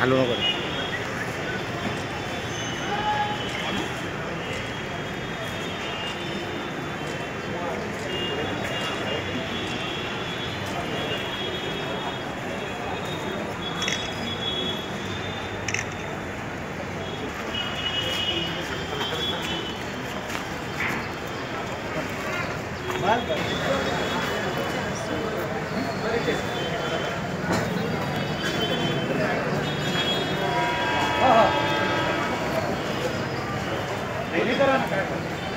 হালুয়া করে Mal, नहीं